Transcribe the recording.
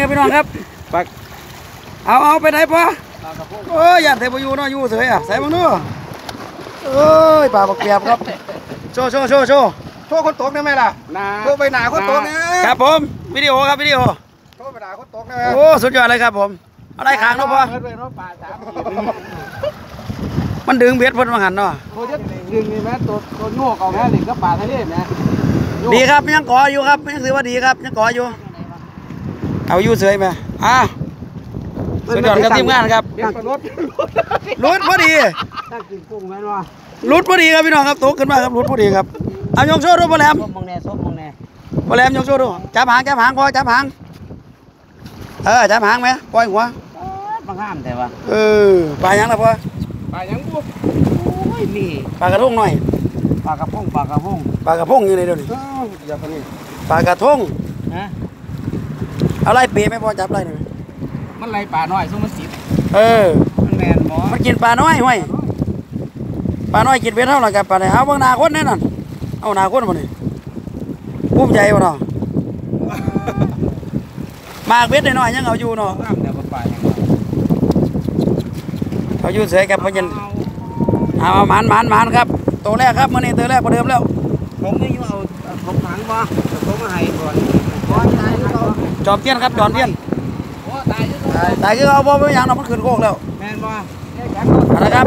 ครับพี่น้องครับปักเอาเอาไปไหนปะโอ้ยยันเทพอยู่เนาะอยู่เฉยอะใส่บังนู้เอ้ยปลาบักเปียบครับโชว์โชว์โชว์โชว์โทษคนตกได้ไหมล่ะนาโทษไปหนาคนตกนะครับผมวิดีโอครับวิดีโอโทษไปหนาคนตกนะโอ้สุดยอดเลยครับผมอะไรขางเนาะพ่อเพิ่นเป็นรถป่าสามขีดมันดึงเบ็ดเพ่นมาหันเนาะโคจะดึงนี่แม่ตัวตัวโยกเอาแม่หนึ่งก็ป่าทะเลแม่โยกดีครับยังก่ออยู่ครับยังถือว่าดีครับยังก่ออยู่ เอาอยู่เฉยไหมอะสุดยอดครับทีมงานครับเดี๋ยวรถรุดพอดีตั้งกินกุ้งแม่นว่ารุดพอดีครับพี่น้องครับตกขึ้นมาครับรุดพอดีครับเอายกโซ่ดูพ่อแหลมซบมองแน่ซบมองแน่พ่อแหลมยกโซ่ดูจับหางจับหางพอจับหางเออจับหางไหมปล่อยหัวบางห้ามแต่ว่าเออปลายังล่ะพ่อป่ายังบุกโอ้ยนี่ปลากระทงหน่อยปลากระพงปลากระพงปลากระพงอยู่ในเดี๋ยวนี้เอ้าอย่าไปนี่ปลากระทงฮะ เอาไล่เปย์ไหม่พอจับไล่หน่อยมันไรป่าน้อยสู้มันสิบเออ มันแมนหมอมันกินปลาน้อยห้วยปลาน้อยกินเบ็ดเท่าไหร่กับปลาไหนเอาเบางหนาคนแน่นอนเอาหนาคนมาดิภูมิใจบ่เนาะมากเบ็ดน้อยๆยังเอาอยู่เนาะห้ามแต่ว่าป่ายังเอาอยู่เสยกับพยันเอาหมานหมานหมานครับ ตัวแรกครับมื่อนี้ตัวแรกประเดิมแล้วผมนี่อยู่เอาผมถังบ่ผมมาให้ก่อนก่อนตายแล้ว จอมเตี้ยนครับจอมเตี้ยนโอ้ตายอยู่แต่คือเอาบ่ไปอย่างเรามันขึ้นโคกแล้วแมนบ่เอาละครับ